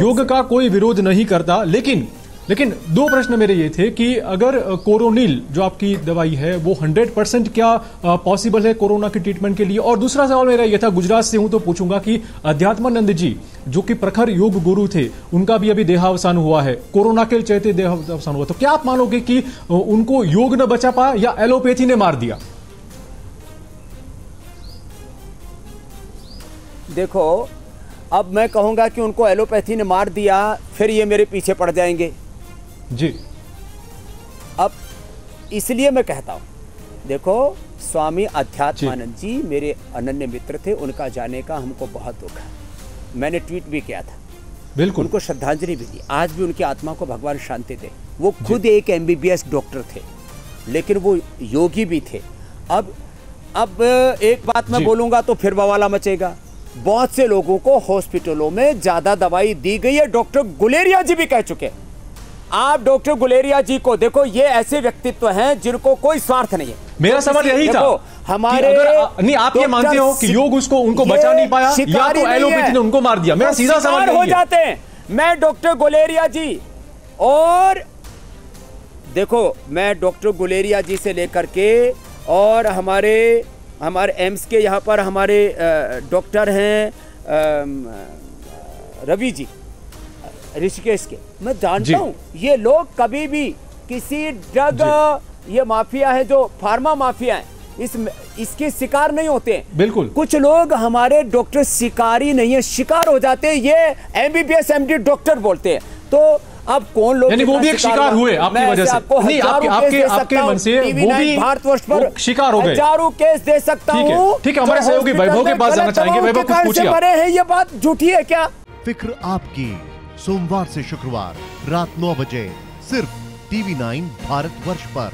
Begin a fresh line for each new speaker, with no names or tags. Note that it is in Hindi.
योग का कोई विरोध नहीं करता लेकिन लेकिन दो प्रश्न मेरे ये थे कि अगर कोरोनिल जो आपकी दवाई है वो 100 परसेंट क्या पॉसिबल है कोरोना की ट्रीटमेंट के लिए? और दूसरा सवाल मेरा ये था गुजरात से हूँ तो पूछूँगा कि अध्यात्मानंद जी जो कि प्रखर योग गुरु थे उनका भी अभी देहावसान हुआ है। कोरोना के चलते देहावसान हुआ। तो क्या आप मानोगे कि उनको योग न बचा पाया या एलोपैथी ने मार दिया?
देखो अब मैं कहूँगा कि उनको एलोपैथी ने मार दिया फिर ये मेरे पीछे पड़ जाएँगे।
जी।
अब इसलिए मैं कहता हूँ देखो स्वामी अध्यात्मानंद जी। मेरे अनन्य मित्र थे उनका जाने का हमको बहुत दुख है। मैंने ट्वीट भी किया था।
बिल्कुल।
उनको श्रद्धांजलि भी दी। आज भी उनकी आत्मा को भगवान शांति दे। वो खुद एक एमबीबीएस डॉक्टर थे लेकिन वो योगी भी थे। अब अब एक बात मैं। बोलूँगा तो फिर बवाला मचेगा। बहुत से लोगों को हॉस्पिटलों में ज़्यादा दवाई दी गई है। डॉक्टर गुलेरिया जी भी कह चुके हैं। आप डॉक्टर गुलेरिया जी को देखो ये ऐसे व्यक्तित्व हैं जिनको कोई स्वार्थ नहीं है।
मेरा
तो
सवाल यही था
हमारे
अगर आ- नहीं आप ये मानते हो कि योग उसको उनको बचा नहीं पाया या तो एलोपैथी ने उनको मार दिया। मेरा
वो
सीधा सवाल
हो। जाते हैं। मैं डॉक्टर गुलेरिया जी और देखो मैं डॉक्टर गुलेरिया जी से लेकर के और हमारे हमारे एम्स के यहाँ पर हमारे डॉक्टर हैं रवि जी ऋषिकेश के। मैं जानता हूँ ये लोग कभी भी किसी ड्रग ये माफिया है जो फार्मा माफिया है इस इसके शिकार नहीं होते। हैं
बिल्कुल।
कुछ लोग हमारे डॉक्टर शिकारी नहीं है शिकार हो जाते हैं ये एमबीबीएस एमडी डॉक्टर बोलते हैं। तो अब कौन लोग
यानी वो भी एक शिकार हुए आपकी वजह से।
आपको
नहीं, आपके- आपके- आपके मन से वो भी-
भारतवर्ष पर
शिकार हो गए।
हज़ारों केस दे सकता
ठीक है, ठीक है, हमारे सहयोगी वैभव के पास जाना चाहेंगे। वैभव,
के
कुछ पूछिए।
मरे हैं ये बात झूठी है क्या
फ़िक्र आपकी सोमवार से शुक्रवार रात 9 बजे सिर्फ़ टीवी 9 भारतवर्ष पर